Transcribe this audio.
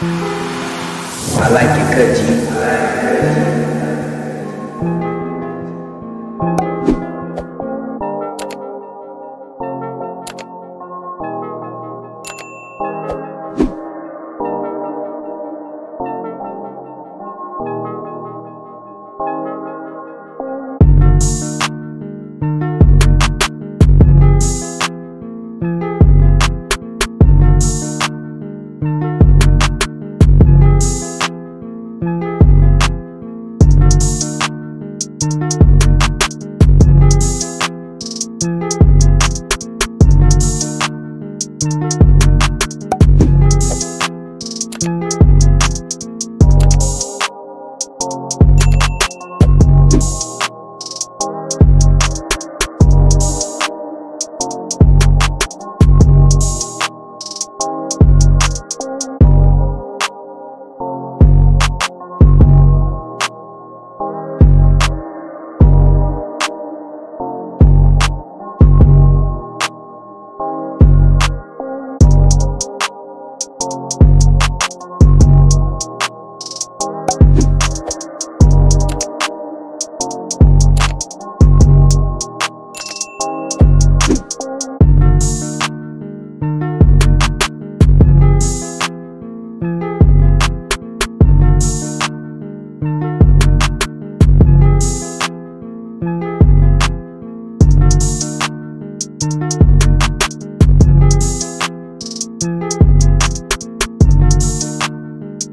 I like your coochie. Música